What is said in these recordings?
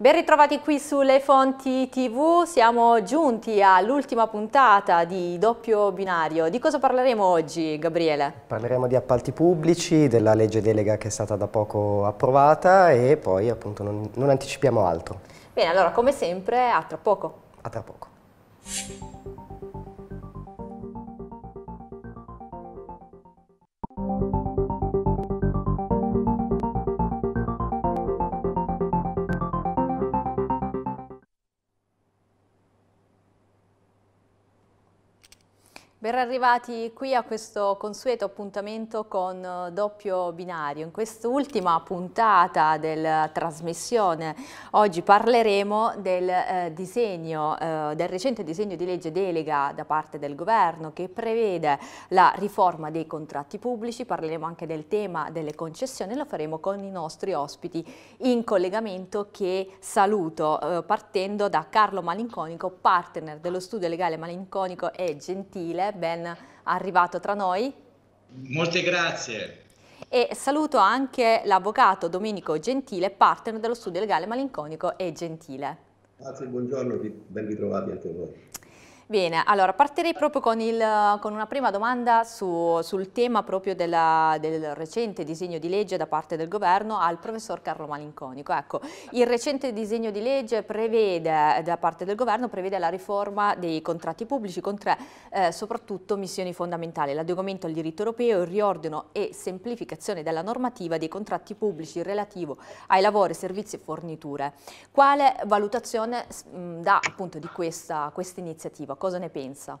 Ben ritrovati qui sulle fonti TV, siamo giunti all'ultima puntata di Doppio Binario. Di cosa parleremo oggi, Gabriele? Parleremo di appalti pubblici, della legge delega che è stata da poco approvata e poi appunto non, non anticipiamo altro. Bene, allora come sempre a tra poco. A tra poco. Ben arrivati qui a questo consueto appuntamento con eh, doppio binario. In quest'ultima puntata della trasmissione oggi parleremo del eh, disegno, eh, del recente disegno di legge delega da parte del governo che prevede la riforma dei contratti pubblici, parleremo anche del tema delle concessioni, lo faremo con i nostri ospiti in collegamento che saluto eh, partendo da Carlo Malinconico, partner dello studio legale Malinconico e Gentile ben arrivato tra noi. Molte grazie. E saluto anche l'avvocato Domenico Gentile, partner dello studio legale Malinconico e Gentile. Grazie, buongiorno, ben ritrovati anche a voi. Bene, allora partirei proprio con, il, con una prima domanda su, sul tema proprio della, del recente disegno di legge da parte del governo al professor Carlo Malinconico. Ecco, il recente disegno di legge prevede, da parte del governo, prevede la riforma dei contratti pubblici con tre eh, soprattutto missioni fondamentali, l'adeguamento al diritto europeo, il riordino e semplificazione della normativa dei contratti pubblici relativo ai lavori, servizi e forniture. Quale valutazione mh, dà appunto di questa, questa iniziativa? Cosa ne pensa?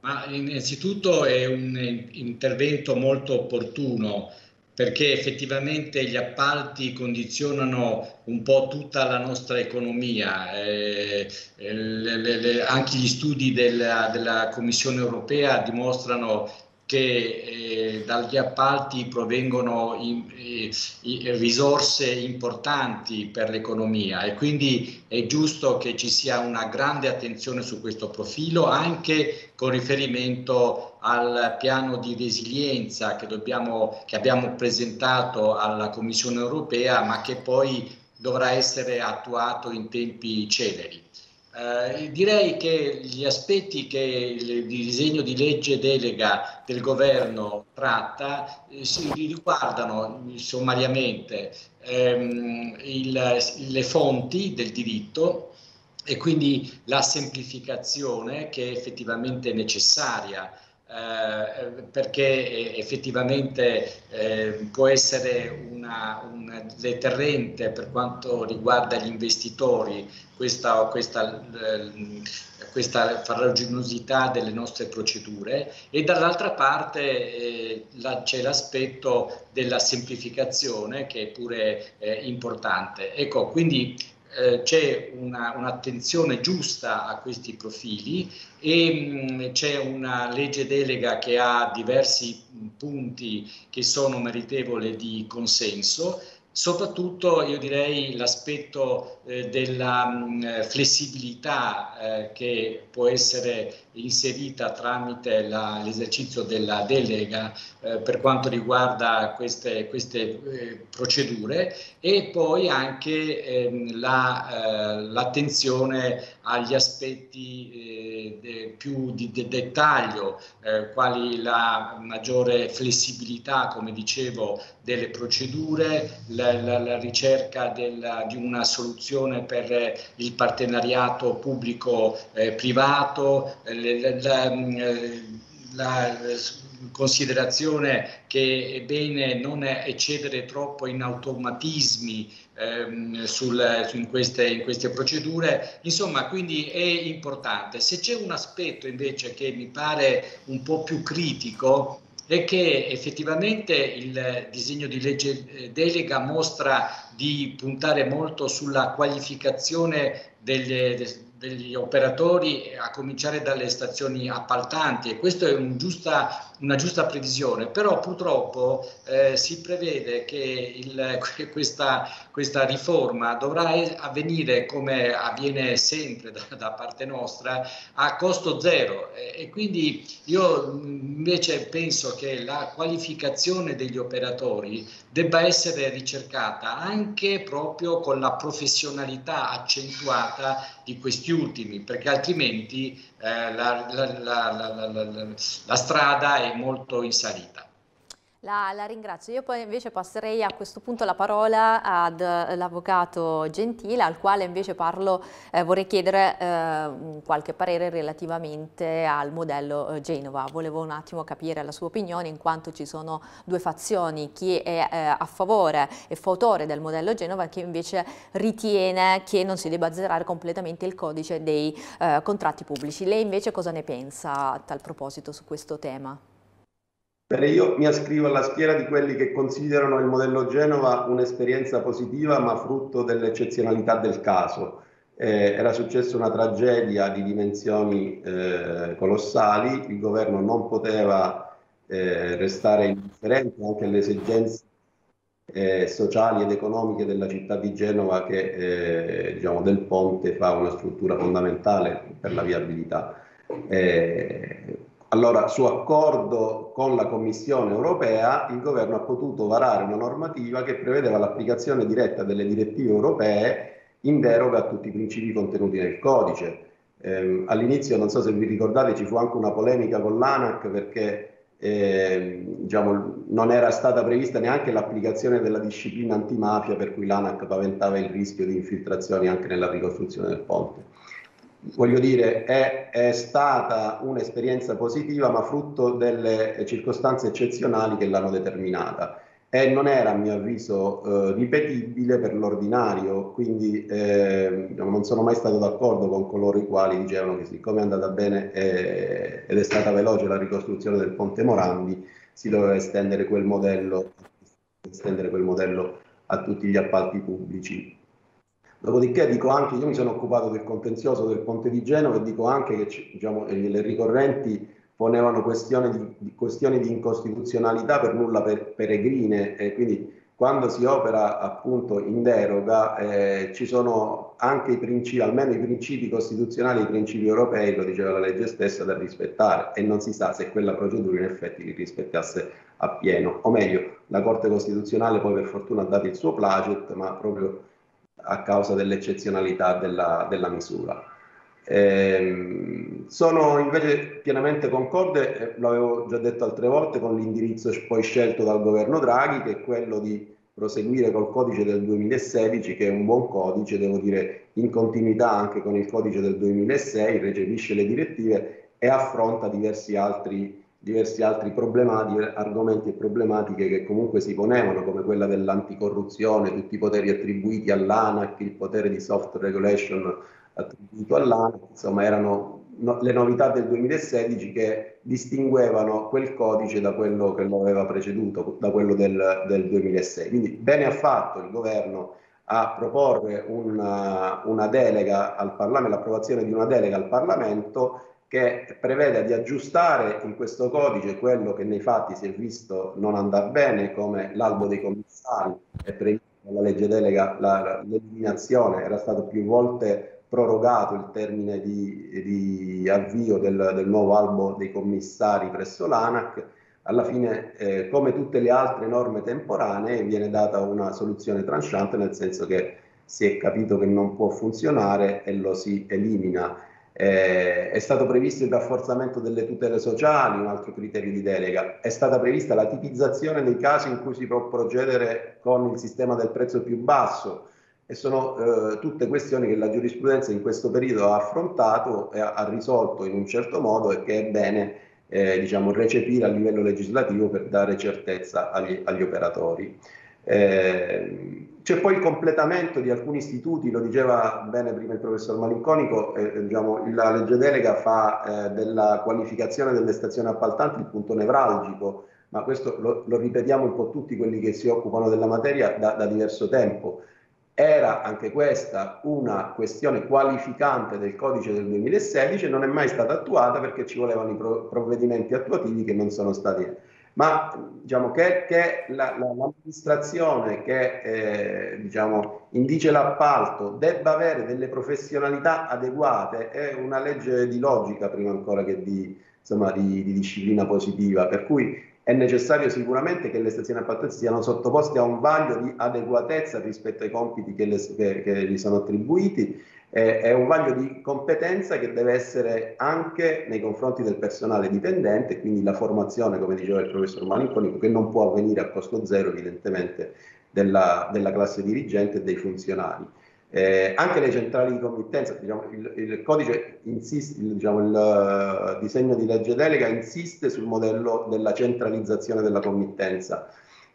Ma innanzitutto è un intervento molto opportuno perché effettivamente gli appalti condizionano un po' tutta la nostra economia. Eh, le, le, le, anche gli studi della, della Commissione europea dimostrano che eh, dagli appalti provengono in, eh, risorse importanti per l'economia e quindi è giusto che ci sia una grande attenzione su questo profilo anche con riferimento al piano di resilienza che, dobbiamo, che abbiamo presentato alla Commissione europea ma che poi dovrà essere attuato in tempi celeri. Eh, direi che gli aspetti che il disegno di legge delega del governo tratta eh, si riguardano sommariamente ehm, il, le fonti del diritto e quindi la semplificazione che è effettivamente necessaria eh, perché effettivamente eh, può essere una, un deterrente per quanto riguarda gli investitori questa, questa, eh, questa farraginosità delle nostre procedure e dall'altra parte eh, la, c'è l'aspetto della semplificazione che è pure eh, importante. Ecco, quindi eh, c'è un'attenzione un giusta a questi profili e mm, c'è una legge delega che ha diversi punti che sono meritevoli di consenso Soprattutto io direi l'aspetto eh, della mh, mm, flessibilità eh, che può essere inserita tramite l'esercizio della delega eh, per quanto riguarda queste, queste eh, procedure e poi anche ehm, l'attenzione la, agli aspetti eh, più di de dettaglio, eh, quali la maggiore flessibilità, come dicevo, delle procedure, la, la, la ricerca della, di una soluzione per il partenariato pubblico-privato, eh, la, la considerazione che è bene non eccedere troppo in automatismi ehm, sul, in, queste, in, queste, procedure, insomma quindi è importante. Se c'è un aspetto invece che mi pare un po' più critico è che effettivamente il disegno di legge eh, delega mostra di puntare molto sulla qualificazione delle, degli operatori a cominciare dalle stazioni appaltanti e questa è una giusta una giusta previsione, però purtroppo eh, si prevede che il, questa, questa, riforma dovrà avvenire come avviene sempre da, da parte nostra a costo zero. E, e quindi io invece penso che la qualificazione degli operatori debba essere ricercata anche proprio con la professionalità accentuata di questi ultimi, perché altrimenti la, la, la, la strada è molto in salita. La, la, ringrazio. Io poi invece passerei a questo punto la parola all'avvocato eh, Gentile, al quale invece parlo, eh, vorrei chiedere eh, qualche parere relativamente al modello eh, Genova. Volevo un attimo capire la sua opinione, in quanto ci sono due fazioni, chi è eh, a favore e fautore del modello Genova e chi invece ritiene che non si debba azzerare completamente il codice dei eh, contratti pubblici. Lei invece cosa ne pensa a tal proposito su questo tema? Bene, io mi ascrivo alla schiera di quelli che considerano il modello Genova un'esperienza positiva ma frutto dell'eccezionalità del caso. Eh, era successa una tragedia di dimensioni eh, colossali, il governo non poteva eh, restare indifferente anche alle esigenze eh, sociali ed economiche della città di Genova che eh, diciamo, del ponte fa una struttura fondamentale per la viabilità. Eh, allora, su accordo con la Commissione europea, il governo ha potuto varare una normativa che prevedeva l'applicazione diretta delle direttive europee in deroga a tutti i principi contenuti nel codice. Eh, all'inizio, non so se vi ricordate, ci fu anche una polemica con l'ANAC perché eh, diciamo, non era stata prevista neanche l'applicazione della disciplina antimafia per cui l'ANAC paventava il rischio di infiltrazioni anche nella ricostruzione del ponte voglio dire, è, è stata un'esperienza positiva, ma frutto delle circostanze eccezionali che l'hanno determinata e non era a mio avviso eh, ripetibile per l'ordinario, quindi eh, non sono mai stato d'accordo con coloro i quali dicevano che siccome è andata bene eh, ed è stata veloce la ricostruzione del Ponte Morandi, si doveva estendere quel modello, estendere quel modello a tutti gli appalti pubblici. Dopodiché dico anche, io mi sono occupato del contenzioso del Ponte di Genova e dico anche che diciamo, le ricorrenti ponevano questioni di, di, questioni di incostituzionalità per nulla per, peregrine e quindi quando si opera appunto in deroga eh, ci sono anche i principi, almeno i principi costituzionali, i principi europei, lo diceva la legge stessa, da rispettare e non si sa se quella procedura in effetti li rispettasse appieno. O meglio, la Corte Costituzionale poi per fortuna ha dato il suo placet, ma proprio a causa dell'eccezionalità della, della misura. Eh, sono invece pienamente concorde, eh, l'avevo già detto altre volte, con l'indirizzo poi scelto dal governo Draghi, che è quello di proseguire col codice del 2016, che è un buon codice, devo dire in continuità anche con il codice del 2006, recepisce le direttive e affronta diversi altri diversi altri argomenti e problematiche che comunque si ponevano, come quella dell'anticorruzione, tutti i poteri attribuiti all'ANAC, il potere di soft regulation attribuito all'ANAC, insomma erano no, le novità del 2016 che distinguevano quel codice da quello che lo aveva preceduto, da quello del, del 2006. Quindi bene ha fatto il governo a proporre una, una delega al Parlamento, l'approvazione di una delega al Parlamento che prevede di aggiustare in questo codice quello che nei fatti si è visto non andare bene, come l'albo dei commissari, è previsto nella legge delega l'eliminazione, era stato più volte prorogato il termine di, di avvio del, del, nuovo albo dei commissari presso l'ANAC, alla fine eh, come tutte le altre norme temporanee viene data una soluzione tranchante nel senso che si è capito che non può funzionare e lo si elimina eh, è stato previsto il rafforzamento delle tutele sociali, un altro criterio di delega. È stata prevista la tipizzazione dei casi in cui si può procedere con il sistema del prezzo più basso e sono eh, tutte questioni che la giurisprudenza in questo periodo ha affrontato e ha, ha risolto in un certo modo e che è bene eh, diciamo, recepire a livello legislativo per dare certezza agli, agli operatori. Eh, c'è poi il completamento di alcuni istituti, lo diceva bene prima il professor Malinconico, eh, diciamo, la legge delega fa eh, della qualificazione delle stazioni appaltanti il punto nevralgico, ma questo lo, lo, ripetiamo un po' tutti quelli che si occupano della materia da, da diverso tempo. era anche questa una questione qualificante del codice del 2016 e non è mai stata attuata perché ci volevano i provvedimenti attuativi che non sono stati. Ma diciamo che, che la, la, l'amministrazione che eh, diciamo, indice l'appalto debba avere delle professionalità adeguate è una legge di logica prima ancora che di, insomma, di, di disciplina positiva. Per cui è necessario sicuramente che le stazioni appaltanti siano sottoposte a un vaglio di adeguatezza rispetto ai compiti che, le, che, che gli sono attribuiti, eh, è un vaglio di competenza che deve essere anche nei confronti del personale dipendente, quindi la formazione, come diceva il professor Malinconico, che non può avvenire a costo zero evidentemente della, della classe dirigente e dei funzionari. Eh, anche le centrali di committenza, diciamo, il, il, codice insiste, il, diciamo, il uh, disegno di legge delega insiste sul modello della centralizzazione della committenza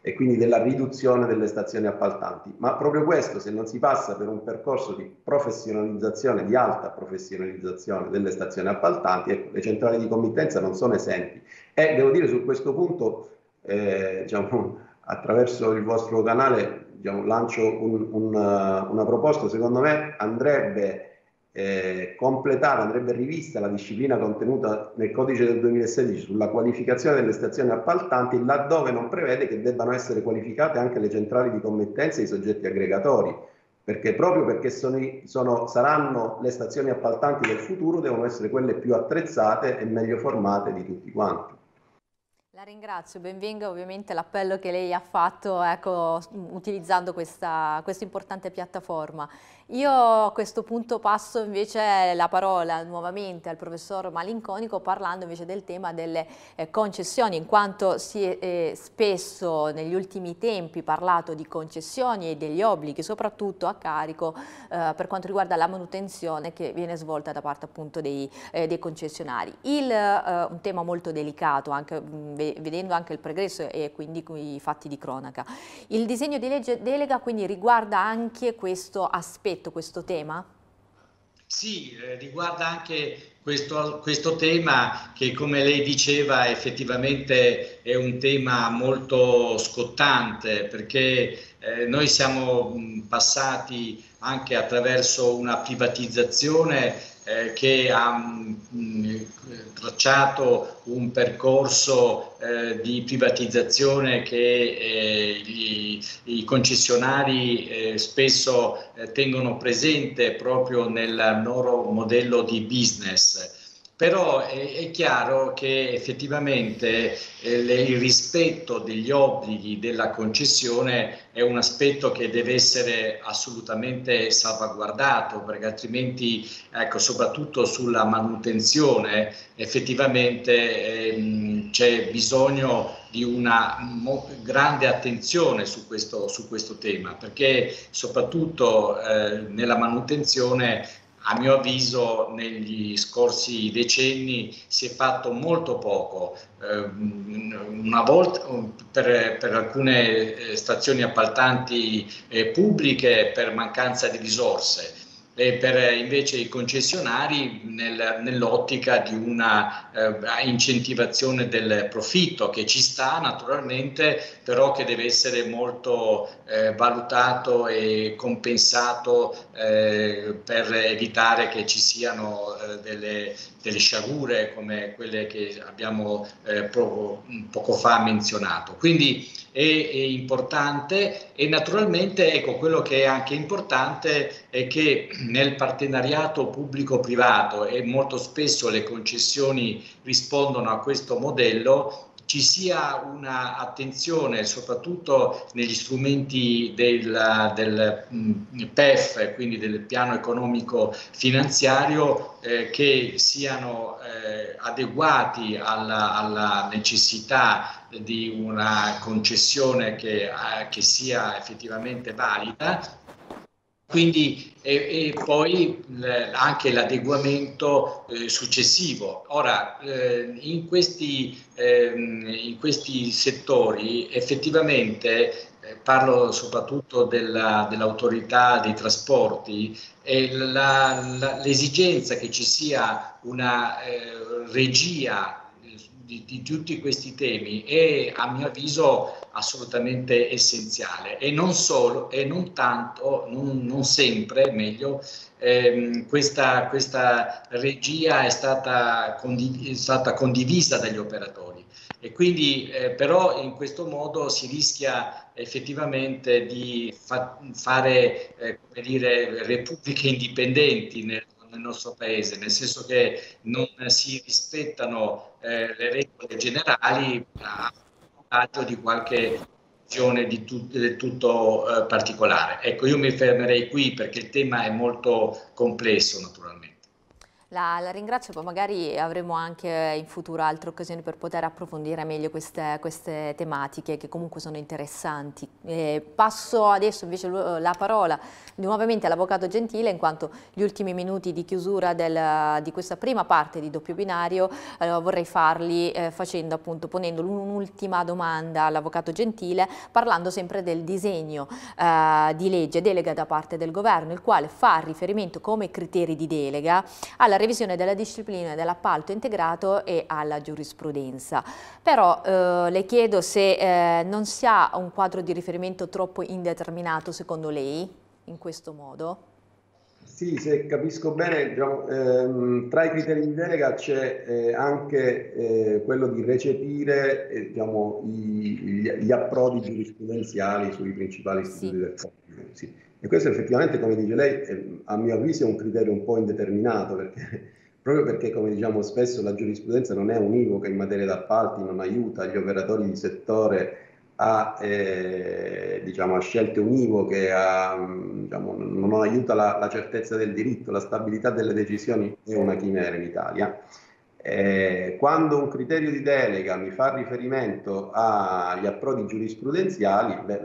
e quindi della riduzione delle stazioni appaltanti. Ma proprio questo, se non si passa per un percorso di professionalizzazione, di alta professionalizzazione delle stazioni appaltanti, ecco, le centrali di committenza non sono esenti. E devo dire su questo punto, eh, diciamo, attraverso il vostro canale, diciamo, lancio un, un, una proposta, secondo me andrebbe eh, completata, andrebbe rivista la disciplina contenuta nel codice del 2016 sulla qualificazione delle stazioni appaltanti, laddove non prevede che debbano essere qualificate anche le centrali di committenza e i soggetti aggregatori, perché proprio perché sono, sono, saranno le stazioni appaltanti del futuro, devono essere quelle più attrezzate e meglio formate di tutti quanti. La ringrazio, benvenga ovviamente l'appello che lei ha fatto ecco, utilizzando questa, questa importante piattaforma. Io a questo punto passo invece la parola nuovamente al professor Malinconico parlando invece del tema delle eh, concessioni, in quanto si è eh, spesso negli ultimi tempi parlato di concessioni e degli obblighi, soprattutto a carico eh, per quanto riguarda la manutenzione che viene svolta da parte appunto dei, eh, dei concessionari. Il, eh, un tema molto delicato, anche, mh, vedendo anche il progresso e quindi i fatti di cronaca. Il disegno di legge delega quindi riguarda anche questo aspetto aspetto questo tema? Sì, eh, riguarda anche questo, questo, tema che come lei diceva effettivamente è un tema molto scottante perché eh, noi siamo passati anche attraverso una privatizzazione eh, che ha mh, mm, tracciato un percorso eh, di privatizzazione che eh, gli, i concessionari eh, spesso eh, tengono presente proprio nel loro modello di business però è, è, chiaro che effettivamente eh, le, il rispetto degli obblighi della concessione è un aspetto che deve essere assolutamente salvaguardato perché altrimenti, ecco, soprattutto sulla manutenzione, effettivamente ehm, c'è bisogno di una grande attenzione su questo, su questo tema perché soprattutto eh, nella manutenzione a mio avviso negli scorsi decenni si è fatto molto poco. Eh, una volta per, per alcune eh, stazioni appaltanti eh, pubbliche per mancanza di risorse e per invece i concessionari nel, nell'ottica di una eh, incentivazione del profitto che ci sta naturalmente, però che deve essere molto eh, valutato e compensato eh, per evitare che ci siano eh, delle, delle, sciagure come quelle che abbiamo eh, poco, fa menzionato. Quindi è, è, importante e naturalmente ecco, quello che è anche importante è che nel partenariato pubblico-privato e molto spesso le concessioni rispondono a questo modello, ci sia un'attenzione soprattutto negli strumenti del, del, mm, PEF, quindi del piano economico finanziario, eh, che siano eh, adeguati alla, alla, necessità di una concessione che, eh, che sia effettivamente valida quindi e, e poi eh, anche l'adeguamento eh, successivo. Ora, eh, in, questi, ehm, in, questi, settori effettivamente, eh, parlo soprattutto dell'autorità dei trasporti, l'esigenza che ci sia una eh, regia di, di, tutti questi temi è a mio avviso assolutamente essenziale. E non solo e non tanto, non, non sempre, meglio, ehm, questa, questa, regia è stata, condiv- è stata, condivisa dagli operatori. E quindi eh, però in questo modo si rischia effettivamente di fa- fare eh, come dire, repubbliche indipendenti nel, nel nostro paese, nel senso che non si rispettano eh, le regole generali a vantaggio di qualche azione di tut- del tutto eh, particolare. Ecco, io mi fermerei qui perché il tema è molto complesso naturalmente. La, la, ringrazio, poi magari avremo anche in futuro altre occasioni per poter approfondire meglio queste, queste tematiche che comunque sono interessanti. Eh, passo adesso invece la parola nuovamente all'Avvocato Gentile in quanto gli ultimi minuti di chiusura del, di questa prima parte di doppio binario eh, vorrei farli eh, facendo appunto, ponendo un'ultima domanda all'Avvocato Gentile parlando sempre del disegno eh, di legge delega da parte del Governo il quale fa riferimento come criteri di delega alla revisione della disciplina dell'appalto integrato e alla giurisprudenza. Però eh, le chiedo se eh, non si ha un quadro di riferimento troppo indeterminato secondo lei in questo modo? Sì, se capisco bene, diciamo, ehm, tra i criteri di delega c'è eh, anche eh, quello di recepire eh, diciamo, i, gli, gli, approdi giurisprudenziali sui principali istituti sì. del Codice. Sì. E questo effettivamente, come dice lei, eh, a mio avviso è un criterio un po' indeterminato, perché, proprio perché, come diciamo spesso, la giurisprudenza non è univoca in materia d'appalti, non aiuta gli operatori di settore a, eh, diciamo, a scelte univoche, a, diciamo, non aiuta la, la certezza del diritto, la stabilità delle decisioni è una chimera in Italia. Eh, quando un criterio di delega mi fa riferimento agli approdi giurisprudenziali, beh,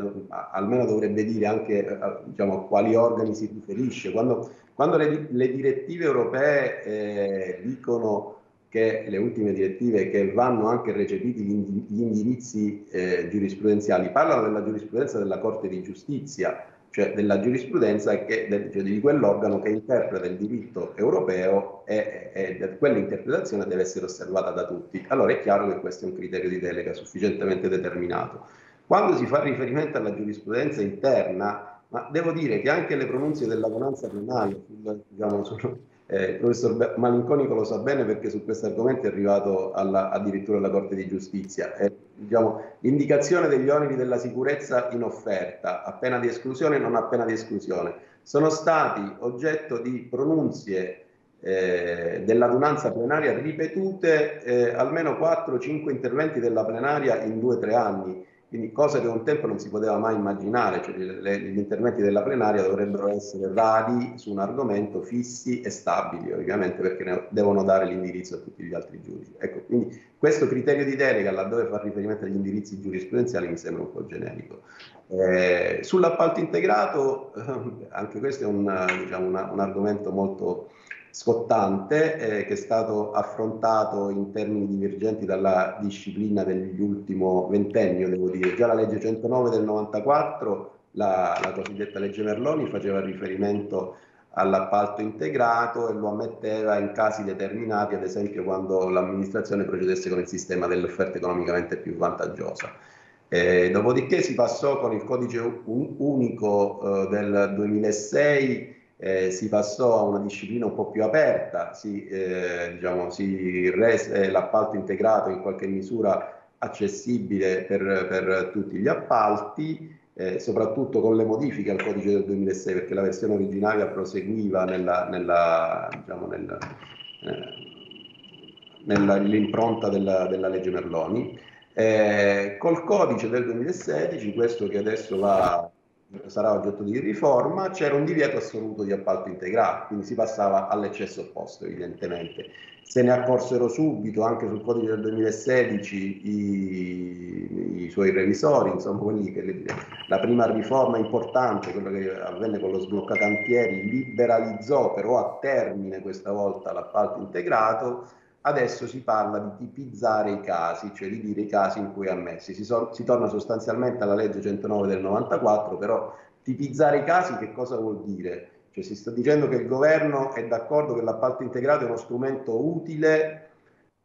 almeno dovrebbe dire anche eh, diciamo, a quali organi si riferisce. Quando, quando le, le, direttive europee eh, dicono che le ultime direttive che vanno anche recepiti gli, indirizzi eh, giurisprudenziali parlano della giurisprudenza della Corte di Giustizia, cioè della giurisprudenza che, cioè di quell'organo che interpreta il diritto europeo e, e, e quell'interpretazione deve essere osservata da tutti. Allora è chiaro che questo è un criterio di delega sufficientemente determinato. Quando si fa riferimento alla giurisprudenza interna, ma devo dire che anche le pronunce dell'adonanza penale diciamo, sono, eh, il professor Malinconico lo sa bene perché su questo argomento è arrivato alla, addirittura alla Corte di Giustizia. Eh, diciamo, l'indicazione degli oneri della sicurezza in offerta, a pena di esclusione e non a pena di esclusione, sono stati oggetto di pronunzie eh, dell'adunanza plenaria ripetute eh, almeno 4-5 interventi della plenaria in 2-3 anni quindi cosa che un tempo non si poteva mai immaginare, cioè le, gli interventi della plenaria dovrebbero essere rari su un argomento, fissi e stabili, ovviamente perché devono dare l'indirizzo a tutti gli altri giudici. Ecco, quindi questo criterio di delega, laddove fa riferimento agli indirizzi giurisprudenziali, mi sembra un po' generico. Eh, sull'appalto integrato, anche questo è un, diciamo, una, un argomento molto scottante eh, che è stato affrontato in termini divergenti dalla disciplina dell'ultimo ventennio, devo dire. Già la legge 109 del 94, la, la cosiddetta legge Merloni, faceva riferimento all'appalto integrato e lo ammetteva in casi determinati, ad esempio quando l'amministrazione procedesse con il sistema dell'offerta economicamente più vantaggiosa. Eh, dopodiché si passò con il codice unico eh, del 2006 eh, si passò a una disciplina un po' più aperta, si, eh, diciamo, si rese l'appalto integrato in qualche misura accessibile per, per tutti gli appalti, eh, soprattutto con le modifiche al codice del 2006, perché la versione originaria proseguiva nella, nella, diciamo, nel, eh, nell'impronta della, della, legge Merloni. Eh, col codice del 2016, questo che adesso va sarà oggetto di riforma, c'era un divieto assoluto di appalto integrato, quindi si passava all'eccesso opposto evidentemente. Se ne accorsero subito anche sul codice del 2016 i, i suoi revisori, insomma quelli che la prima riforma importante, quella che avvenne con lo sblocca cantieri, liberalizzò però a termine questa volta l'appalto integrato Adesso si parla di tipizzare i casi, cioè di dire i casi in cui ammessi. Si, so, si, torna sostanzialmente alla legge 109 del 94, però tipizzare i casi che cosa vuol dire? Cioè si sta dicendo che il governo è d'accordo che l'appalto integrato è uno strumento utile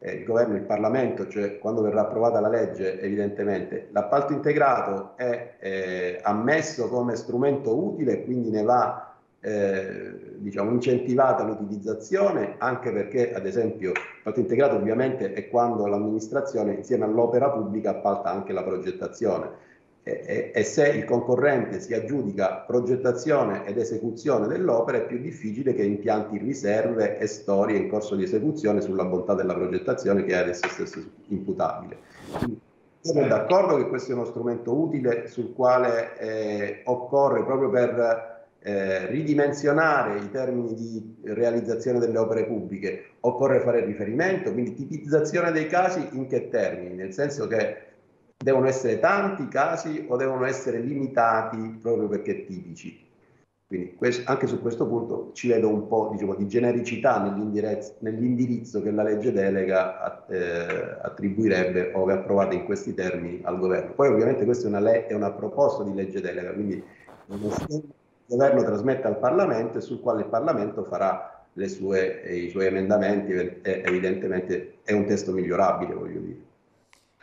eh, il governo il Parlamento, cioè quando verrà approvata la legge evidentemente, l'appalto integrato è eh, ammesso come strumento utile e quindi ne va eh, diciamo, incentivata l'utilizzazione anche perché ad esempio l'appalto integrato ovviamente è quando l'amministrazione insieme all'opera pubblica appalta anche la progettazione e, e, se il concorrente si aggiudica progettazione ed esecuzione dell'opera è più difficile che impianti riserve e storie in corso di esecuzione sulla bontà della progettazione che è ad esso stesso imputabile. Quindi, sono d'accordo che questo è uno strumento utile sul quale eh, occorre proprio per eh, ridimensionare i termini di realizzazione delle opere pubbliche, occorre fare riferimento, quindi tipizzazione dei casi in che termini? Nel senso che Devono essere tanti casi o devono essere limitati proprio perché tipici? Quindi anche su questo punto ci vedo un po' diciamo, di genericità nell'indirizzo che la legge delega eh, attribuirebbe ove approvata in questi termini al governo. Poi ovviamente questa è una, è una proposta di legge delega, quindi il governo trasmette al Parlamento e sul quale il Parlamento farà sue, i suoi emendamenti, evidentemente è un testo migliorabile, voglio dire.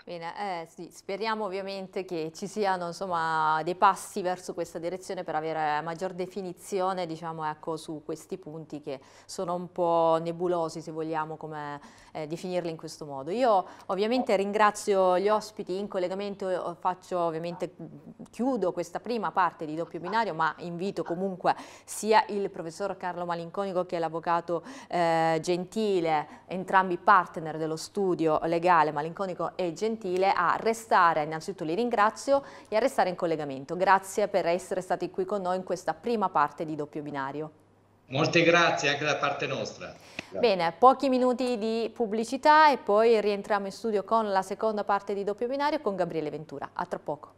Bene, eh, sì, speriamo ovviamente che ci siano insomma, dei passi verso questa direzione per avere maggior definizione diciamo, ecco, su questi punti che sono un po' nebulosi se vogliamo come eh, definirli in questo modo. Io ovviamente ringrazio gli ospiti in collegamento, faccio ovviamente chiudo questa prima parte di doppio binario ma invito comunque sia il professor Carlo Malinconico che l'avvocato eh, Gentile, entrambi partner dello studio legale Malinconico e Gentile Gentile a restare, innanzitutto li ringrazio, e a restare in collegamento. Grazie per essere stati qui con noi in questa prima parte di doppio binario. Molte grazie anche da parte nostra. Bene, pochi minuti di pubblicità e poi rientriamo in studio con la seconda parte di doppio binario con Gabriele Ventura. A tra poco.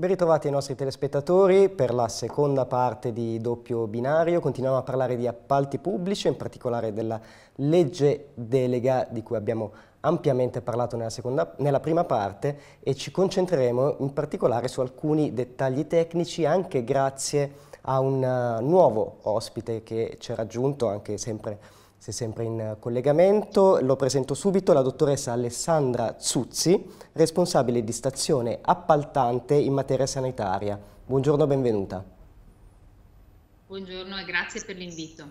Ben ritrovati ai nostri telespettatori per la seconda parte di doppio binario. Continuiamo a parlare di appalti pubblici, in particolare della legge delega di cui abbiamo ampiamente parlato nella, seconda, nella prima parte e ci concentreremo in particolare su alcuni dettagli tecnici anche grazie a un uh, nuovo ospite che ci ha raggiunto anche sempre sei sempre in collegamento. Lo presento subito, la dottoressa Alessandra Zuzzi, responsabile di stazione appaltante in materia sanitaria. Buongiorno, benvenuta. Buongiorno e grazie per l'invito.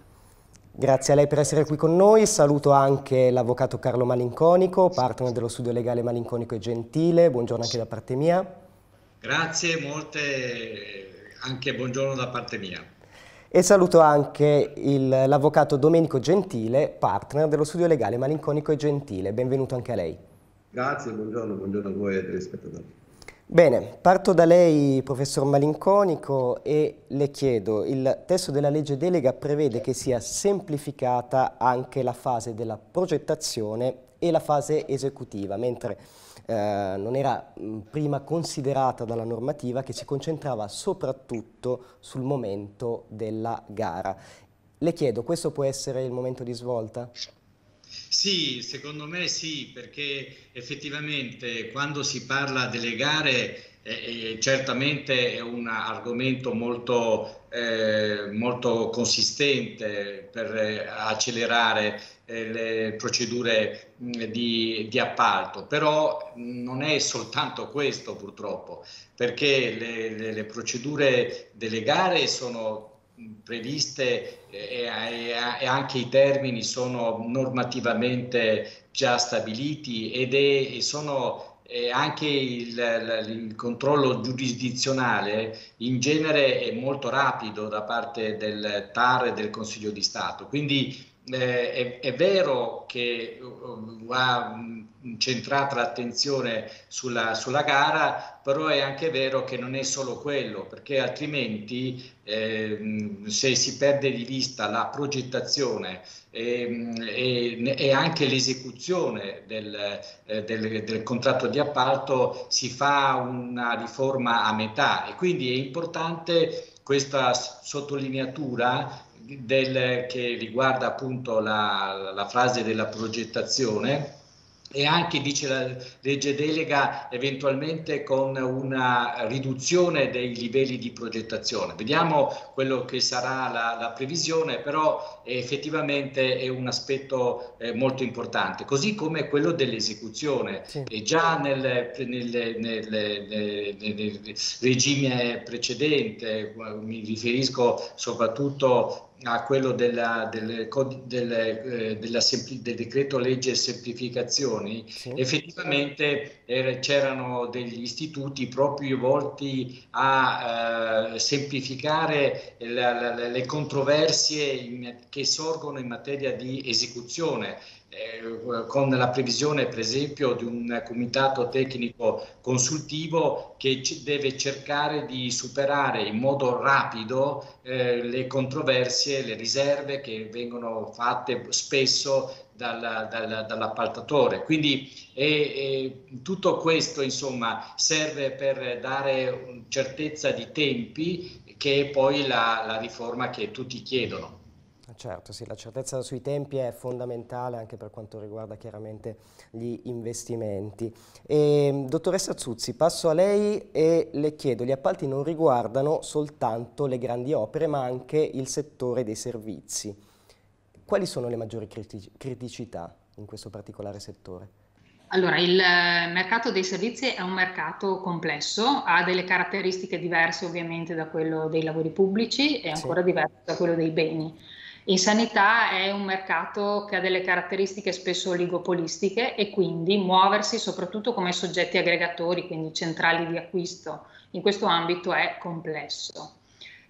Grazie a lei per essere qui con noi. Saluto anche l'avvocato Carlo Malinconico, partner dello studio legale Malinconico e Gentile. Buongiorno anche da parte mia. Grazie, molte anche buongiorno da parte mia. E saluto anche l'avvocato Domenico Gentile, partner dello studio legale Malinconico e Gentile. Benvenuto anche a lei. Grazie, buongiorno, buongiorno a voi e ai telespettatori. Bene, parto da lei, professor Malinconico, e le chiedo, il testo della legge delega prevede che sia semplificata anche la fase della progettazione e la fase esecutiva, mentre eh, non era mm, prima considerata dalla normativa che si concentrava soprattutto sul momento della gara. Le chiedo, questo può essere il momento di svolta? Sì, secondo me sì, perché effettivamente quando si parla delle gare eh, certamente è un argomento molto, eh, molto consistente per eh, accelerare eh, le procedure di, di, appalto, però non è soltanto questo purtroppo, perché le, le, le procedure delle gare sono previste e, e, anche i termini sono normativamente già stabiliti ed è, sono e anche il, il, controllo giurisdizionale in genere è molto rapido da parte del TAR e del Consiglio di Stato. Quindi eh, è, è, vero che uh, va centrata l'attenzione sulla, sulla, gara, però è anche vero che non è solo quello, perché altrimenti eh, se si perde di vista la progettazione e, e, e anche l'esecuzione del, eh, del, del, contratto di appalto si fa una riforma a metà. E quindi è importante questa sottolineatura del, che riguarda appunto la, la frase della progettazione e anche, dice la legge delega, eventualmente con una riduzione dei livelli di progettazione. Vediamo quello che sarà la, la previsione, però effettivamente è un aspetto eh, molto importante, così come quello dell'esecuzione. Sì. E già nel, nel, nel, nel, regime precedente, mi riferisco soprattutto a quello della, del, del, eh, della del decreto legge semplificazioni, sì. effettivamente er, c'erano degli istituti proprio volti a eh, semplificare la, la, le controversie in, che sorgono in materia di esecuzione eh, con la previsione per esempio di un comitato tecnico consultivo che deve cercare di superare in modo rapido eh, le controversie, le riserve che vengono fatte spesso dal, dal, dall'appaltatore. Quindi e, e tutto questo insomma, serve per dare certezza di tempi che è poi la, la riforma che tutti chiedono. Certo, sì, la certezza sui tempi è fondamentale anche per quanto riguarda chiaramente gli investimenti. E, dottoressa Zuzzi, passo a lei e le chiedo, gli appalti non riguardano soltanto le grandi opere ma anche il settore dei servizi. Quali sono le maggiori criticità in questo particolare settore? Allora, il eh, mercato dei servizi è un mercato complesso, ha delle caratteristiche diverse ovviamente da quello dei lavori pubblici e ancora sì. diverse da quello dei beni. In sanità è un mercato che ha delle caratteristiche spesso oligopolistiche e quindi muoversi soprattutto come soggetti aggregatori, quindi centrali di acquisto, in questo ambito è complesso.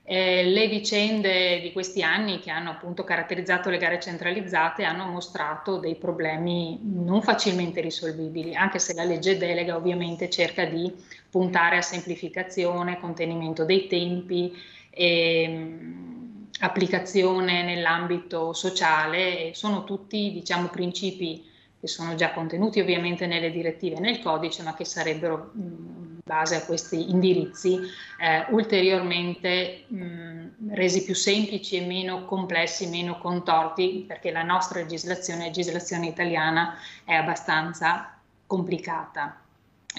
Eh, le vicende di questi anni che hanno appunto caratterizzato le gare centralizzate hanno mostrato dei problemi non facilmente risolvibili, anche se la legge delega ovviamente cerca di puntare a semplificazione, contenimento dei tempi e applicazione nell'ambito sociale, sono tutti diciamo, principi che sono già contenuti ovviamente nelle direttive e nel codice, ma che sarebbero in base a questi indirizzi eh, ulteriormente mh, resi più semplici e meno complessi, meno contorti, perché la nostra legislazione, la legislazione italiana, è abbastanza complicata.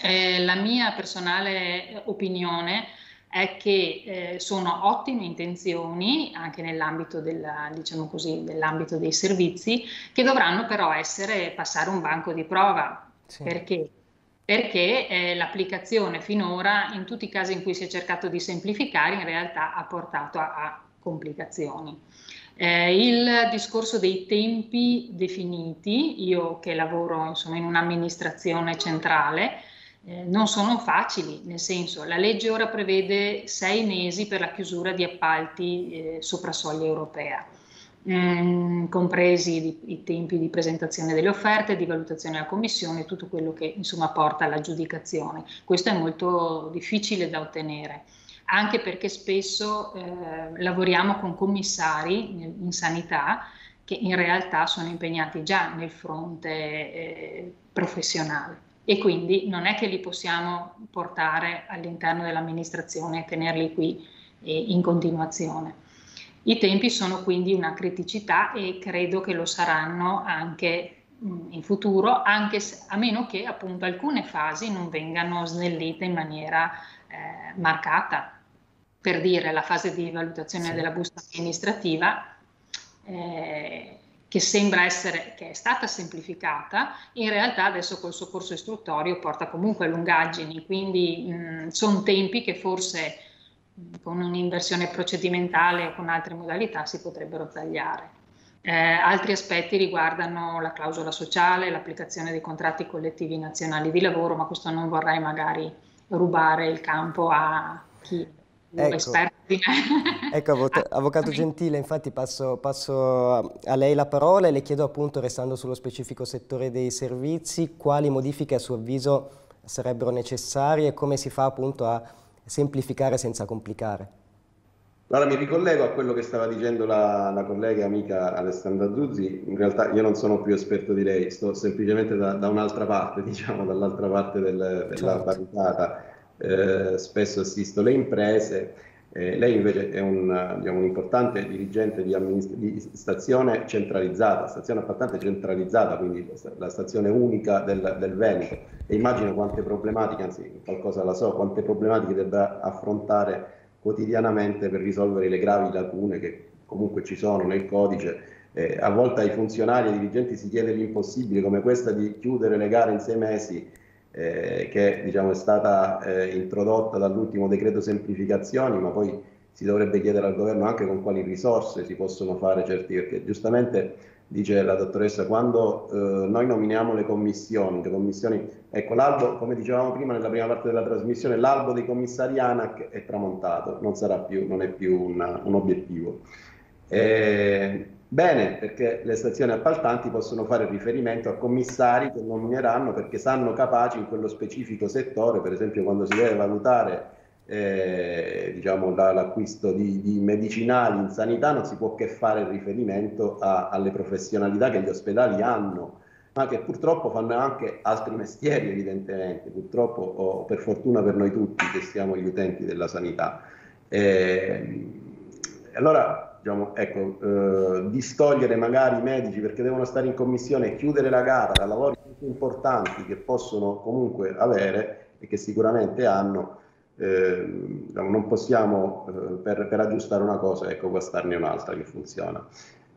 Eh, la mia personale opinione è che eh, sono ottime intenzioni anche nell'ambito, della, diciamo così, dell'ambito dei servizi che dovranno però essere passare un banco di prova. Sì. Perché? Perché eh, l'applicazione finora, in tutti i casi in cui si è cercato di semplificare, in realtà ha portato a, a complicazioni. Eh, il discorso dei tempi definiti, io che lavoro insomma, in un'amministrazione centrale, eh, non sono facili, nel senso la legge ora prevede sei mesi per la chiusura di appalti eh, sopra soglia europea, mm, compresi di, i tempi di presentazione delle offerte, di valutazione della commissione, tutto quello che insomma porta all'aggiudicazione. Questo è molto difficile da ottenere anche perché spesso eh, lavoriamo con commissari in sanità che in realtà sono impegnati già nel fronte eh, professionale e quindi non è che li possiamo portare all'interno dell'amministrazione e tenerli qui eh, in continuazione. I tempi sono quindi una criticità e credo che lo saranno anche mh, in futuro, anche se, a meno che appunto alcune fasi non vengano snellite in maniera eh, marcata. Per dire la fase di valutazione sì. della busta amministrativa eh, che sembra essere, che è stata semplificata, in realtà adesso col soccorso istruttorio porta comunque a lungaggini, quindi sono tempi che forse mh, con un'inversione procedimentale o con altre modalità si potrebbero tagliare. Eh, altri aspetti riguardano la clausola sociale, l'applicazione dei contratti collettivi nazionali di lavoro, ma questo non vorrei magari rubare il campo a chi ecco. ecco, avvocato Gentile, infatti passo, passo, a lei la parola e le chiedo appunto, restando sullo specifico settore dei servizi, quali modifiche a suo avviso sarebbero necessarie e come si fa appunto a semplificare senza complicare? Allora mi ricollego a quello che stava dicendo la, la collega amica Alessandra Zuzzi, in realtà io non sono più esperto di lei, sto semplicemente da, da un'altra parte, diciamo dall'altra parte del, della certo. barricata, eh, spesso assisto le imprese Eh, lei invece è un, diciamo, un importante dirigente di, di, stazione centralizzata, stazione appaltante centralizzata, quindi la stazione unica del, del, Veneto e immagino quante problematiche, anzi qualcosa la so, quante problematiche debba affrontare quotidianamente per risolvere le gravi lacune che comunque ci sono nel codice. Eh, a volte ai funzionari e ai dirigenti si chiede l'impossibile come questa di chiudere le gare in sei mesi eh, che diciamo, è stata eh, introdotta dall'ultimo decreto semplificazioni, ma poi si dovrebbe chiedere al governo anche con quali risorse si possono fare certi, perché giustamente dice la dottoressa, quando eh, noi nominiamo le commissioni, le commissioni, ecco l'albo, come dicevamo prima nella prima parte della trasmissione, l'albo dei commissari ANAC è tramontato, non sarà più, non è più una, un obiettivo. Eh, Bene, perché le stazioni appaltanti possono fare riferimento a commissari che nomineranno perché sanno capaci in quello specifico settore, per esempio quando si deve valutare eh, diciamo, l'acquisto di, di, medicinali in sanità non si può che fare riferimento a, alle professionalità che gli ospedali hanno, ma che purtroppo fanno anche altri mestieri evidentemente, purtroppo o per fortuna per noi tutti che siamo gli utenti della sanità. Eh, allora diciamo, ecco, eh, distogliere magari i medici perché devono stare in commissione e chiudere la gara da lavori importanti che possono comunque avere e che sicuramente hanno, eh, diciamo, non possiamo eh, per, per, aggiustare una cosa ecco, guastarne un'altra che funziona.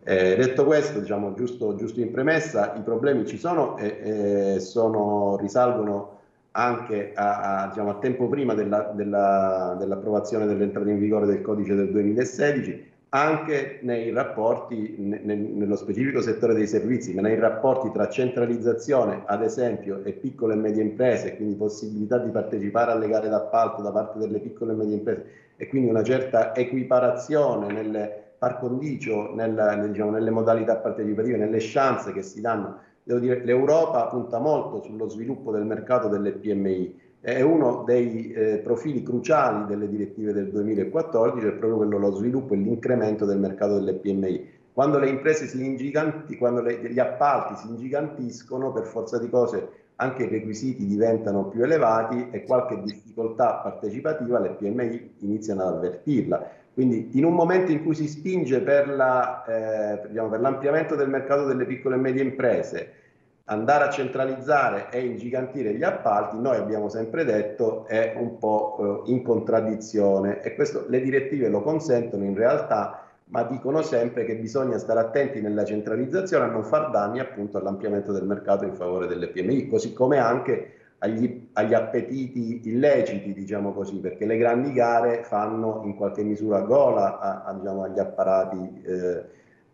Eh, detto questo, diciamo, giusto, giusto, in premessa, i problemi ci sono e sono, risalgono anche a, a, diciamo, a tempo prima dell'approvazione della, dell dell'entrata in vigore del codice del 2016 anche nei rapporti, ne, nello specifico settore dei servizi, ma nei rapporti tra centralizzazione, ad esempio, e piccole e medie imprese, quindi possibilità di partecipare alle gare d'appalto da parte delle piccole e medie imprese e quindi una certa equiparazione nelle par condicio, nel, diciamo, nelle modalità partecipative, nelle chance che si danno. Devo dire, l'Europa punta molto sullo sviluppo del mercato delle PMI è uno dei eh, profili cruciali delle direttive del 2014, è proprio quello lo sviluppo e l'incremento del mercato delle PMI. Quando le imprese si ingiganti, quando le, gli appalti si ingigantiscono, per forza di cose anche i requisiti diventano più elevati e qualche difficoltà partecipativa le PMI iniziano ad avvertirla. Quindi in un momento in cui si spinge per, la, eh, diciamo, per l'ampliamento del mercato delle piccole e medie imprese, andare a centralizzare e ingigantire gli appalti, noi abbiamo sempre detto, è un po' eh, in contraddizione. E questo le direttive lo consentono in realtà, ma dicono sempre che bisogna stare attenti nella centralizzazione a non far danni appunto all'ampliamento del mercato in favore delle PMI, così come anche agli, agli appetiti illeciti, diciamo così, perché le grandi gare fanno in qualche misura gola a, a, diciamo, agli apparati eh,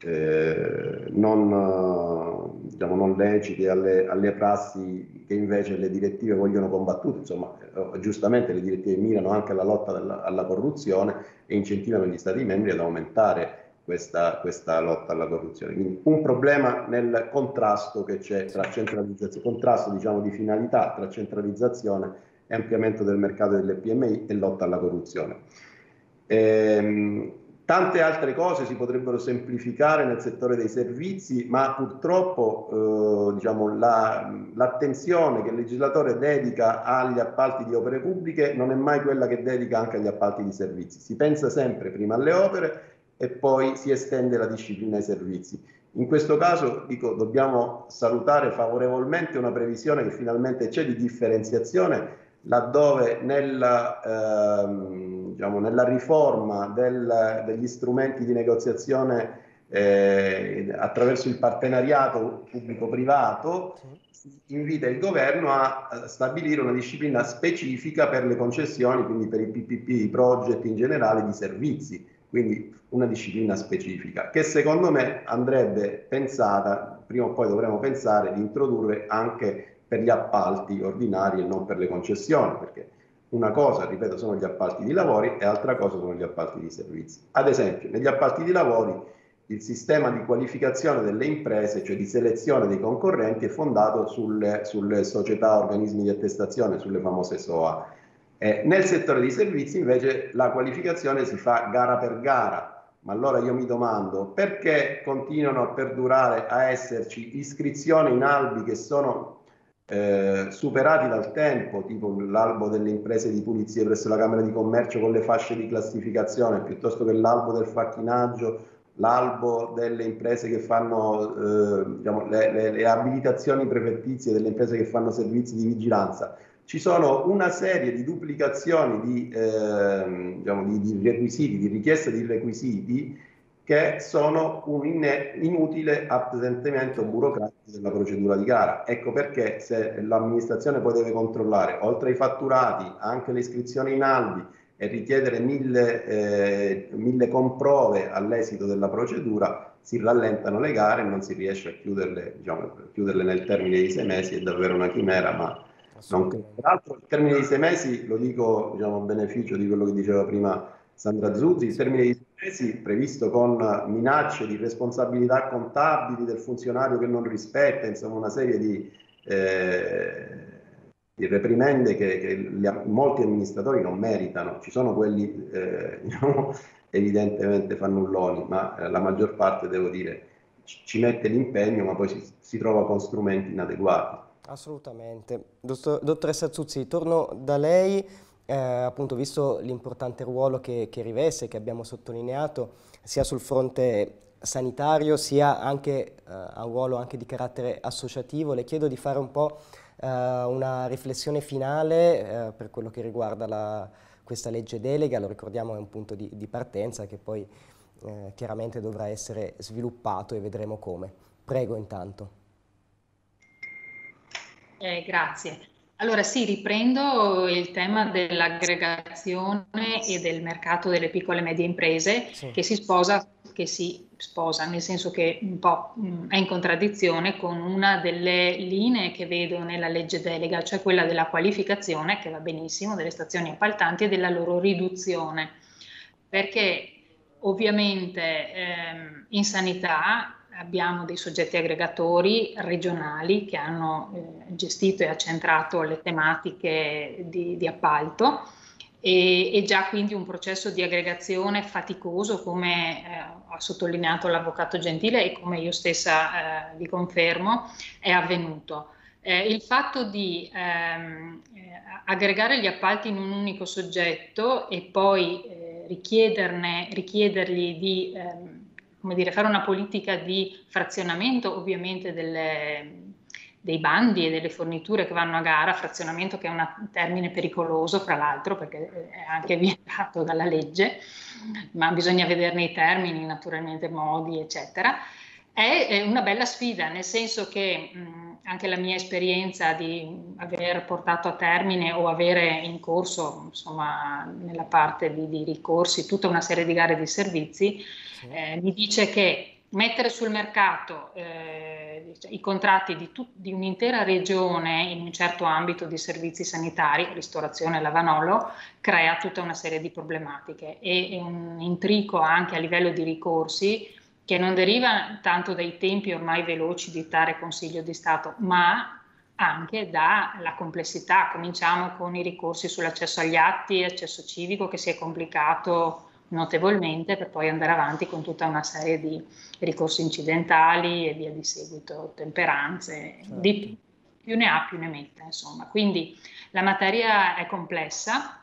eh, non, diciamo, non leciti alle, alle, prassi che invece le direttive vogliono combattute, insomma eh, giustamente le direttive mirano anche alla lotta della, alla corruzione e incentivano gli Stati membri ad aumentare questa, questa, lotta alla corruzione. Quindi un problema nel contrasto che c'è tra centralizzazione, contrasto diciamo di finalità tra centralizzazione e ampliamento del mercato delle PMI e lotta alla corruzione. Ehm, Tante altre cose si potrebbero semplificare nel settore dei servizi, ma purtroppo eh, diciamo, la, l'attenzione che il legislatore dedica agli appalti di opere pubbliche non è mai quella che dedica anche agli appalti di servizi. Si pensa sempre prima alle opere e poi si estende la disciplina ai servizi. In questo caso dico, dobbiamo salutare favorevolmente una previsione che finalmente c'è di differenziazione laddove nella, ehm, diciamo, nella riforma del, degli strumenti di negoziazione eh, attraverso il partenariato pubblico-privato si invita il governo a stabilire una disciplina specifica per le concessioni, quindi per i PPP, i project in generale di servizi, quindi una disciplina specifica che secondo me andrebbe pensata, prima o poi dovremo pensare di introdurre anche per gli appalti ordinari e non per le concessioni, perché una cosa, ripeto, sono gli appalti di lavori e altra cosa sono gli appalti di servizi. Ad esempio, negli appalti di lavori il sistema di qualificazione delle imprese, cioè di selezione dei concorrenti, è fondato sulle, sulle società, organismi di attestazione, sulle famose SOA. Eh, nel settore dei servizi invece la qualificazione si fa gara per gara, ma allora io mi domando perché continuano a perdurare, a esserci iscrizioni in albi che sono eh, superati dal tempo, tipo l'albo delle imprese di pulizia presso la Camera di Commercio con le fasce di classificazione, piuttosto che l'albo del facchinaggio, l'albo delle imprese che fanno eh, diciamo, le, le, le abilitazioni prefettizie delle imprese che fanno servizi di vigilanza. Ci sono una serie di duplicazioni di, eh, diciamo, di, di requisiti, di richieste di requisiti che sono un inutile appesantimento burocratico della procedura di gara. Ecco perché se l'amministrazione poi deve controllare, oltre ai fatturati, anche le iscrizioni in albi e richiedere mille, eh, mille comprove all'esito della procedura, si rallentano le gare e non si riesce a chiuderle, diciamo, chiuderle nel termine di sei mesi, è davvero una chimera, ma non, tra l'altro il termine di sei mesi, lo dico diciamo, a beneficio di quello che diceva prima Sandra Zuzzi, il termine di mesi previsto con minacce di responsabilità contabili del funzionario che non rispetta, insomma una serie di, eh, di reprimende che, che gli, molti amministratori non meritano. Ci sono quelli eh, diciamo, evidentemente fannulloni, ma eh, la maggior parte, devo dire, ci mette l'impegno, ma poi si, si trova con strumenti inadeguati. Assolutamente. Dottor, dottoressa Zuzzi, torno da lei, eh, appunto visto l'importante ruolo che, che riveste, che abbiamo sottolineato, sia sul fronte sanitario sia anche eh, a un ruolo anche di carattere associativo, le chiedo di fare un po' eh, una riflessione finale eh, per quello che riguarda la, questa legge delega, lo ricordiamo è un punto di, di partenza che poi eh, chiaramente dovrà essere sviluppato e vedremo come. Prego intanto. Eh, grazie. Allora sì, riprendo il tema dell'aggregazione e del mercato delle piccole e medie imprese sì. che si sposa, che si sposa, nel senso che un po' è in contraddizione con una delle linee che vedo nella legge delega, cioè quella della qualificazione, che va benissimo, delle stazioni appaltanti e della loro riduzione. Perché ovviamente ehm, in sanità abbiamo dei soggetti aggregatori regionali che hanno eh, gestito e accentrato le tematiche di, di appalto e, e, già quindi un processo di aggregazione faticoso come eh, ha sottolineato l'avvocato Gentile e come io stessa eh, vi confermo è avvenuto. Eh, il fatto di ehm, eh, aggregare gli appalti in un unico soggetto e poi eh, richiedergli di ehm, come dire, fare una politica di frazionamento ovviamente delle, dei bandi e delle forniture che vanno a gara, frazionamento che è un termine pericoloso fra l'altro perché è anche vietato dalla legge, ma bisogna vederne i termini, naturalmente modi, eccetera. È una bella sfida, nel senso che mh, anche la mia esperienza di aver portato a termine o avere in corso, insomma, nella parte di, di ricorsi, tutta una serie di gare di servizi, eh, mi dice che mettere sul mercato eh, i contratti di, tut- di, un'intera regione in un certo ambito di servizi sanitari, ristorazione e lavanolo, crea tutta una serie di problematiche e, un intrico anche a livello di ricorsi che non deriva tanto dai tempi ormai veloci di dare consiglio di Stato, ma anche dalla complessità. Cominciamo con i ricorsi sull'accesso agli atti, accesso civico che si è complicato notevolmente per poi andare avanti con tutta una serie di ricorsi incidentali e via di seguito, temperanze, certo. di più ne ha più ne metta, insomma. Quindi la materia è complessa,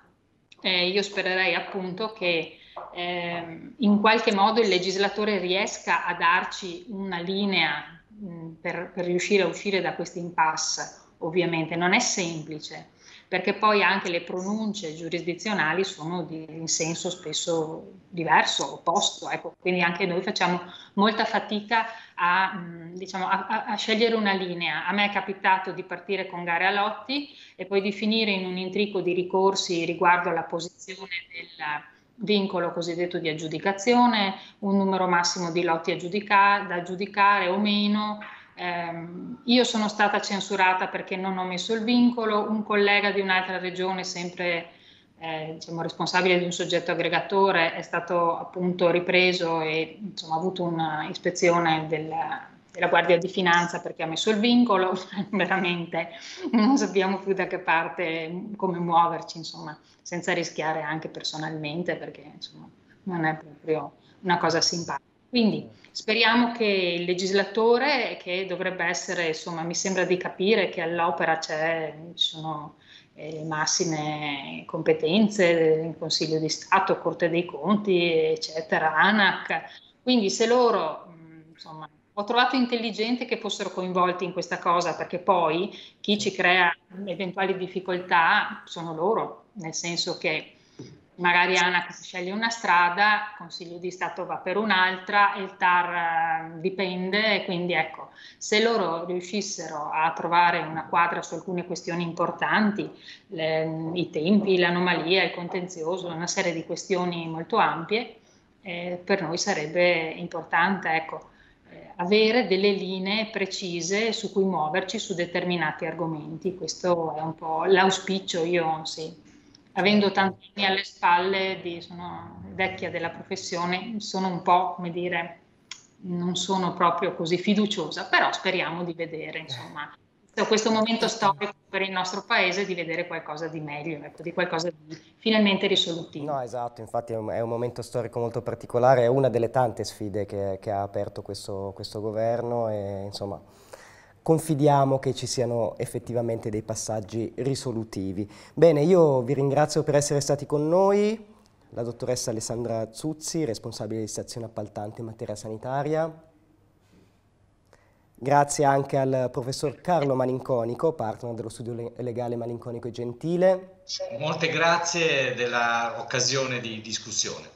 eh, io spererei appunto che eh, in qualche modo il legislatore riesca a darci una linea mh, per, per riuscire a uscire da questo impasse, ovviamente non è semplice, perché poi anche le pronunce giurisdizionali sono di, in senso spesso diverso, opposto, ecco, quindi anche noi facciamo molta fatica a, diciamo, a, a, scegliere una linea. A me è capitato di partire con gare a lotti e poi di finire in un intrico di ricorsi riguardo alla posizione del vincolo cosiddetto di aggiudicazione, un numero massimo di lotti da aggiudicare o meno, eh, io sono stata censurata perché non ho messo il vincolo, un collega di un'altra regione, sempre eh, diciamo, responsabile di un soggetto aggregatore, è stato appunto ripreso e insomma, ha avuto un'ispezione della, della Guardia di Finanza perché ha messo il vincolo, veramente non sappiamo più da che parte, come muoverci, insomma, senza rischiare anche personalmente perché insomma, non è proprio una cosa simpatica. Quindi speriamo che il legislatore, che dovrebbe essere, insomma, mi sembra di capire che all'opera ci sono eh, massime competenze, il Consiglio di Stato, Corte dei Conti, eccetera, ANAC, quindi se loro, insomma, ho trovato intelligente che fossero coinvolti in questa cosa perché poi chi ci crea eventuali difficoltà sono loro, nel senso che magari ANAC sceglie una strada, Consiglio di Stato va per un'altra il TAR eh, dipende, quindi ecco, se loro riuscissero a trovare una quadra su alcune questioni importanti, le, i tempi, l'anomalia, il contenzioso, una serie di questioni molto ampie, eh, per noi sarebbe importante, ecco, avere delle linee precise su cui muoverci su determinati argomenti. Questo è un po' l'auspicio, io sì. Avendo tanti anni alle spalle, di, sono vecchia della professione, sono un po', come dire, non sono proprio così fiduciosa, però speriamo di vedere, insomma, questo momento storico per il nostro paese di vedere qualcosa di meglio, ecco, di qualcosa di finalmente risolutivo. No, esatto, infatti è un, è un, momento storico molto particolare, è una delle tante sfide che, che ha aperto questo, questo governo e insomma confidiamo che ci siano effettivamente dei passaggi risolutivi. Bene, io vi ringrazio per essere stati con noi, la dottoressa Alessandra Zuzzi, responsabile di stazione appaltante in materia sanitaria, Grazie anche al professor Carlo Malinconico, partner dello studio legale Malinconico e Gentile. Molte grazie dell'occasione di discussione.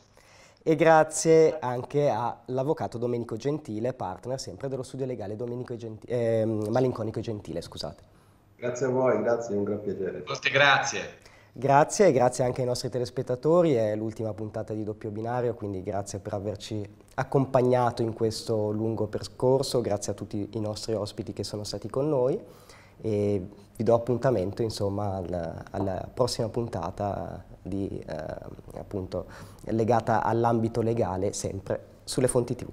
E grazie anche all'avvocato Domenico Gentile, partner sempre dello studio legale Gentile, eh, Malinconico e Gentile. Scusate. Grazie a voi, grazie, è un gran piacere. Molte grazie. Grazie e grazie anche ai nostri telespettatori, è l'ultima puntata di Doppio Binario, quindi grazie per averci accompagnato in questo lungo percorso, grazie a tutti i nostri ospiti che sono stati con noi e vi do appuntamento insomma alla, alla prossima puntata di, eh, appunto, legata all'ambito legale sempre sulle fonti tv.